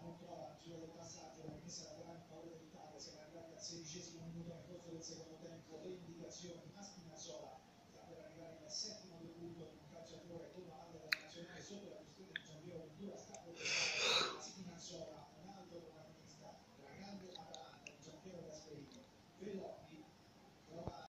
ancora sulle passate perché se la gran paura dell'Italia siamo arrivati al sedicesimo minuto nel corso del secondo tempo le indicazioni ma Spinazzola sta per arrivare al settimo punto di un calciatore totale della nazionale sotto la questione di Gianpiero Ventura